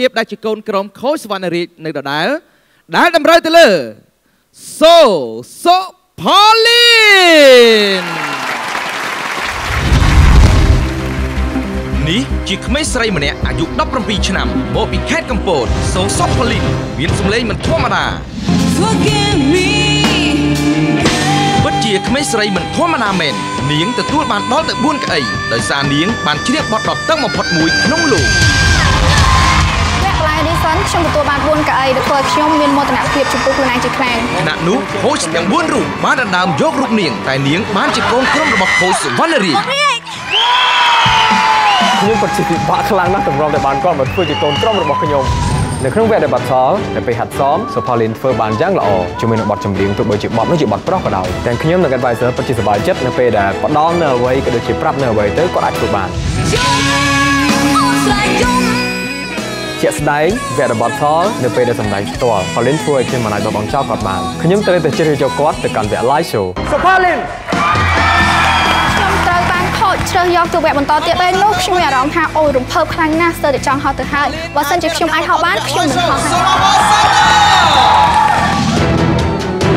ភាពដែលជាកូនក្រុមខូចសវណ្ណរាជនៅដដែលដែលតម្រូវទៅលើសូសុផលីននេះជាក្មេងស្រីម្នាក់អាយុ17ឆ្នាំមកពីខេត្តកំពតសូសុផលីនមានសម្លេងមិនធម្មតា Forgive me ពិតជាក្មេងស្រីមិនធម្មតាមែននាងទទួលបានដល់ទៅ4កៅអីដោយសារនាងបានជ្រាបបទដ៏តឹងបំផុតមួយក្នុងលោក វគ្គកន្លែងនេះសិនខ្ញុំទទួលបាន4កៅអីដែលធ្វើឲ្យខ្ញុំមានមោទនភាពចំពោះខ្លួនឯងជាខ្លាំងខណៈនោះខូចទាំង4រូបបានដណ្ដើមយករូបនាងតែនាងបានជាកូនក្រុមរបស់ខូចសុវណ្ណរាជខ្ញុំពិតជាពិបាកខ្លាំងណាស់តម្រុំដែលបានគាត់មកធ្វើជាកូនក្រុមរបស់ខ្ញុំនៅក្នុងវគ្គដែលបាត់សល់តែពេលហាត់សមសូផាលីនធ្វើបានយ៉ាងល្អជាមួយនឹងបទចម្រៀងទោះបីជាបទនោះជាបទប្រុសក៏ដោយទាំងខ្ញុំនិង advisor ពិតជាសប្បាយចិត្តនៅពេលដែលផ្ដល់នៅអ្វីក៏ដូចជាប្រាប់នៅអ្វីទៅគាត់អាចធ្វើបានអូនស្លាញ់យំ ជាក់ស្ដែងវគ្គរបស់ផលនៅពេលដែលសម្ដែងផ្ទាល់ Pauline ធ្វើឲ្យខ្ញុំមិនអាចបបងចោលគាត់បានខ្ញុំត្រូវតែជ្រើសយកគាត់ទៅកាន់វគ្គ live show សូផាលីនខ្ញុំត្រូវបានខូចជ្រើសយកទៅវគ្គបន្តទៀតពេលនោះខ្ញុំមានអារម្មណ៍ថាអូយរំភើបខ្លាំងណាស់ស្ទើរតែចង់ហត់ទៅហើយបើសិនជាខ្ញុំអាចហត់បានខ្ញុំនឹងហត់ហើយ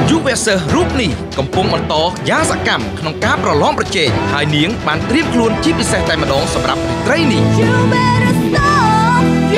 យុវសិស្សរូបនេះកំពុងបន្តយ៉ាងសកម្មក្នុងការប្រឡងប្រជែងហើយនាងបានត្រៀមខ្លួនជាពិសេសតែម្ដងសម្រាប់រាត្រីនេះ You better stop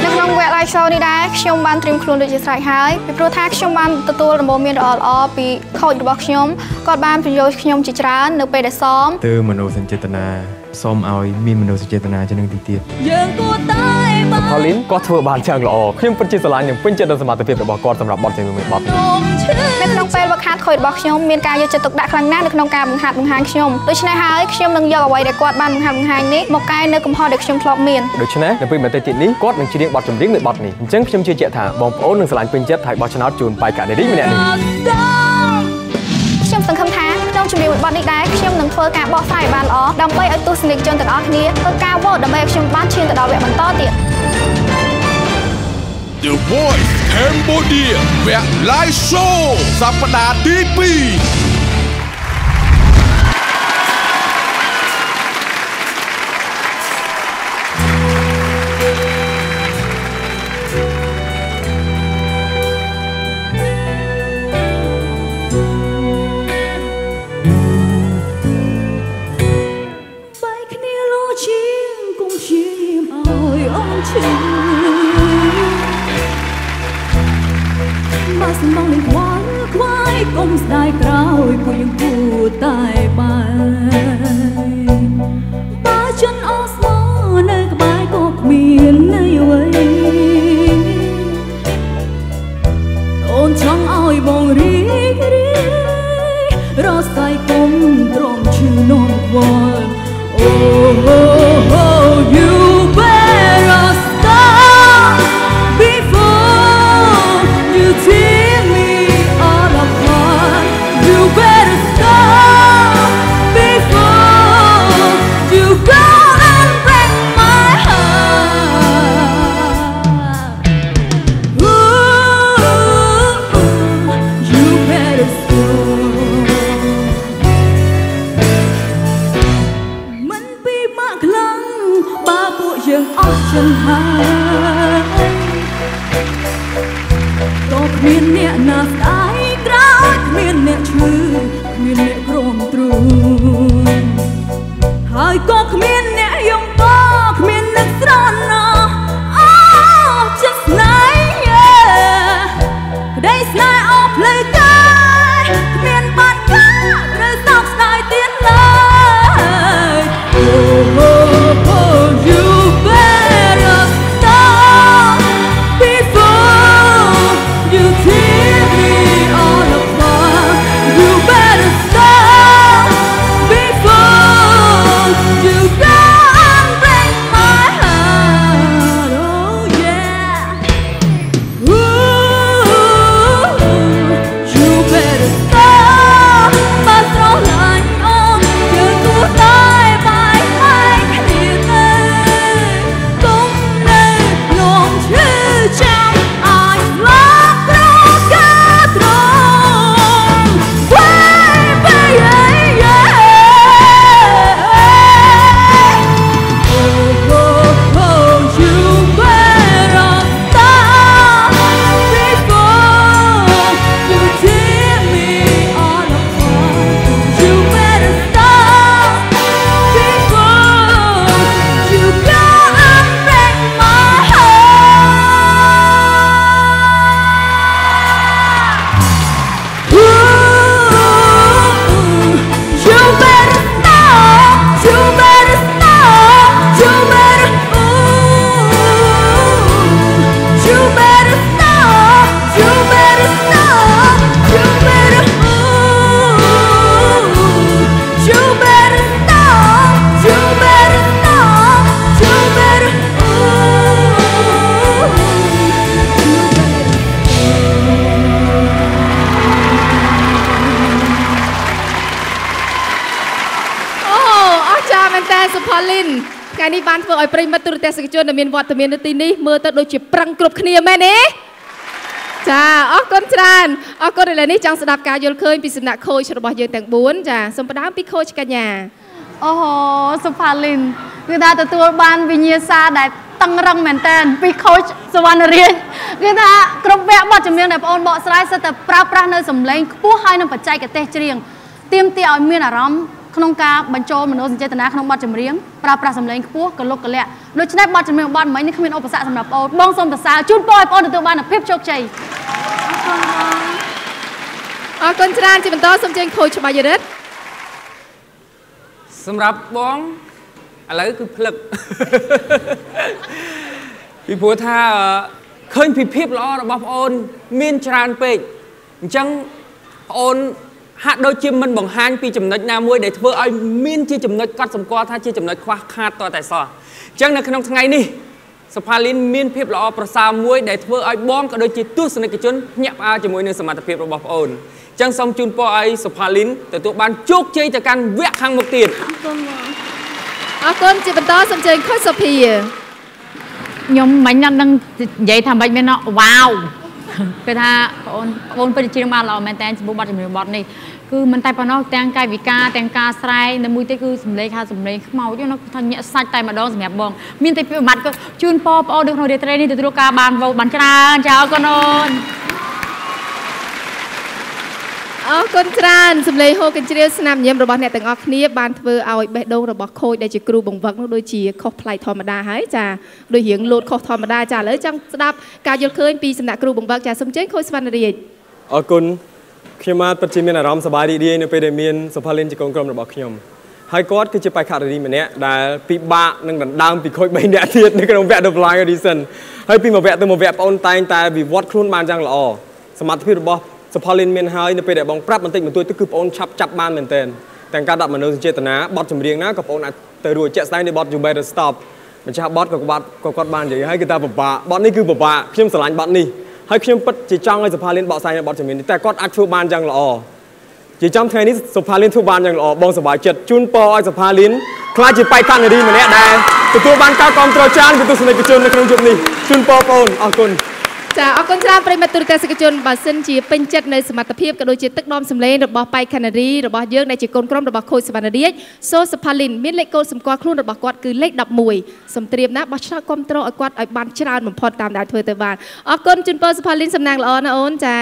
នៅក្នុងវគ្គ live show នេះដែរខ្ញុំបានត្រៀមខ្លួនដូចជាស្រេចហើយពីព្រោះថាខ្ញុំបានទទួលដំបូន្មានល្អល្អៗពីខូចរបស់ខ្ញុំគាត់បានបញ្យល់ខ្ញុំជាច្រើននៅពេលដែលសមទើមនោសញ្ចេតនា សូមឲ្យមានមនោសញ្ចេតនាជាងនឹងទីទៀតយើងគួរតែបាន Pauline គាត់ធ្វើបានយ៉ាងល្អខ្ញុំពិតជាស្រឡាញ់និងពេញចិត្តនឹងសមត្ថភាពរបស់គាត់សម្រាប់បទចម្រៀងមួយបទនេះរំឈឺនៅក្នុងពេលវឹកហាត់ខូចរបស់ខ្ញុំមានការយកចិត្តទុកដាក់ខ្លាំងណាស់នៅក្នុងការបង្ហាត់បង្ហាញខ្ញុំដូច្នេះហើយខ្ញុំនឹងយកអ្វីដែលគាត់បានបង្ហាត់បង្ហាញនេះមកកែនៅកំហុសដែលខ្ញុំធ្លាប់មានដូច្នេះនៅពេលបន្តិចទៀតនេះគាត់នឹងច្រៀងបទចម្រៀងនៅបទនេះអញ្ចឹងខ្ញុំជឿជាក់ថាបងប្អូននឹងស្រឡាញ់ពេញចិត្តហើយបោះឆ្នោតជូនបាយកណ្ឌិតម្នាក់នេះខ្ញុំសង្ឃឹមថាក្នុង ជំនាញមួយបទនេះដែរខ្ញុំនឹងធ្វើការបកស្រាយឲ្យបានល្អដើម្បីឲ្យទស្សនិកជនទាំងអស់គ្នាធ្វើការវោតដើម្បីឲ្យខ្ញុំបានឈានទៅដល់វគ្គបន្តទៀត The Voice Cambodia វគ្គ Live Show សប្តាហ៍ទី2 សំបងលេងខ្វល់ខ្វាយកុំស្ដាយក្រោយពួកយើងគួរតែបាយបើចិនអស្មោនៅក្បែរក៏គ្មានន័យអ្វីអូនចង់ឲ្យបងរីករាយរសាយគុំទ្រាំឈឺនំខ្វល់ Oh, oh, oh, you លីនថ្ងៃនេះបានធ្វើឲ្យប្រិយមិត្តទូរទស្សនិកជនដែលមានវត្តមាននៅទីនេះមើលទៅដូចជាប្រឹងគ្រប់គ្នាមែនទេចាអរគុណច្រើនអរគុណឥឡូវនេះចង់ស្ដាប់ការយល់ឃើញពីសំណាក់ខូចរបស់យើងទាំង4ចាសូមផ្ដើមពីខូចកញ្ញាអូហូសុផាលីនគឺថាទទួលបានវិញ្ញាសាដែលតឹងរឹងមែនតើពីខូចសវណ្ណរាជគឺថាគ្រប់វគ្គបទចម្រៀងដែលបងអូនបកស្រាយសិតតែប្រើប្រាស់នៅសម្លេងខ្ពស់ហើយនឹងបច្ចេកទេសច្រៀងទាមទារឲ្យមានអារម្មណ៍ ក្នុងការបញ្ចូលមនោសញ្ចេតនាក្នុងបទចម្រៀងប្រើប្រាស់សម្លេងខ្ពស់កលុកកលាក់ដូច្នេះបទចម្រៀងបទមិញនេះគ្មានឧបសគ្គសម្រាប់បងអូនបងសូមសរសើរជូនពរឲ្យបងអូនទទួលបានភាពជោគជ័យអរគុណបងអរគុណច្រើនជាបន្តសូមជើញខូចច្បាស់យរិទ្ធសម្រាប់បងឥឡូវគឺផ្លឹកពីព្រោះថាអឺឃើញពីភាពល្អរបស់ប្អូន មានច្រើនពេកអញ្ចឹងប្អូន ហាក់ដូចជាមិនបង្ហាញពីចំណុចណាមួយដែលធ្វើឲ្យមានជាចំណុចកត់សម្គាល់ថាជាចំណុចខ្វះខាតតតែសោះអញ្ចឹងនៅក្នុងថ្ងៃនេះសុផាលីនមានភាពល្អប្រសើរមួយដែលធ្វើឲ្យបងក៏ដូចជាទស្សនិកជនភ្ញាក់ផ្អើលជាមួយនឹងសមត្ថភាពរបស់ប្អូនអញ្ចឹងសូមជូនពរឲ្យសុផាលីនទទួលបានជោគជ័យទៅកាន់វគ្គខាងមុខទៀតអរគុណជាបន្តសូមជើញខូចសុភាខ្ញុំមិនអត់ដឹងនិយាយថាមិនមែនវ៉ាវ គឺថាបងអូនបងពិតជាច្រៀងបានល្អមែនតើចំពោះបទចម្រៀងបទនេះគឺមិនតែប៉ុណ្ណោះទាំងកាយវិការទាំងការស្រែកនៅមួយទៀតគឺសំឡេងថាសំឡេងខ្មោចនោះថាញាក់សាច់តែម្ដងសម្រាប់បង មានតែពីបំបត្តិក៏ជូនពរបងអូននៅក្នុងរាត្រីនេះទទួលការបានវោតបានច្រើនចាអរគុណអូន អរគុណច្រើនសំឡេងហូរកញ្ជ្រៀវស្នាមញញឹមរបស់អ្នកទាំងអស់គ្នាបានធ្វើឲ្យបេះដូងរបស់ខូចដែលជាគ្រូបង្វឹកនោះដូចជាខុសប្លែកធម្មតាហើយចាដូចរៀងលោតខុសធម្មតាចាឥឡូវចង់ស្ដាប់ការយល់ឃើញពីសំណាក់គ្រូបង្វឹកចាសូមជើញខូចសវណ្ណរាជអរគុណខ្ញុំបាទពិតជាមានអារម្មណ៍សប្បាយរីករាយនៅពេលដែលមានសុផលិនជាកូនក្រុមរបស់ខ្ញុំហើយគាត់គឺជាបេក្ខនារីម្នាក់ដែលពិបាកនឹងដណ្ដើមពីខូច3នាក់ទៀតនៅក្នុងវគ្គ The Blind Audition ហើយពីមួយវគ្គទៅមួយវគ្គបងអូនតែងតែវិវត្តខ្លួនបានយ៉ាងល្អសមត្ថភាពរបស់ សុផលិនមានហើយនៅពេលដែលបងប្រាប់បន្តិចបន្តួចទៅគឺបងអូនឆាប់ចាប់បានមែនទែនទាំងការដាក់មនោសញ្ចេតនាបទចម្រៀងណាក៏បងអូនអាចទៅរួចជាក់ស្ដែងនៃបទ You Better Stop ម្ចាស់បទក៏គាត់ក៏គាត់បាននិយាយហើយគឺថាពិបាកបទនេះគឺពិបាកខ្ញុំស្រឡាញ់បទនេះហើយខ្ញុំពិតជាចង់ឲ្យសុផាលៀនបកស្រាយនៅបទចម្រៀងនេះតែគាត់អាចធ្វើបានយ៉ាងល្អជាចំថ្ងៃនេះសុផាលៀនធ្វើបានយ៉ាងល្អបងសប្បាយចិត្តជូនពរឲ្យសុផាលៀនខ្លាចជាបេក្ខនារីម្នាក់ដែលទទួលបានការគាំទ្រច្រើនពីទស្សនិកជននៅក្នុងយប់នេះជូនពរបងអរគុណ ចាអរគុណច្រើនប្រិយមិត្តទូរទស្សនិកជនបើសិនជាពេញចិត្តនៅសមត្ថភាពក៏ដូចជាទឹកដមសម្លេងរបស់បៃខនារីរបស់យើងដែលជាកូនក្រុមរបស់ខូចសវណ្ណរាជសូសផាលីនមានលេខកូដសម្គាល់ខ្លួនរបស់គាត់គឺលេខ11សំត្រៀមណាបោះឆ្នោតគ្រប់គ្រងឲ្យគាត់ឲ្យបានច្រើនបំផុតតាមដែលធ្វើទៅបានអរគុណជូនពរសផាលីនសំណាងល្អណាអូនចា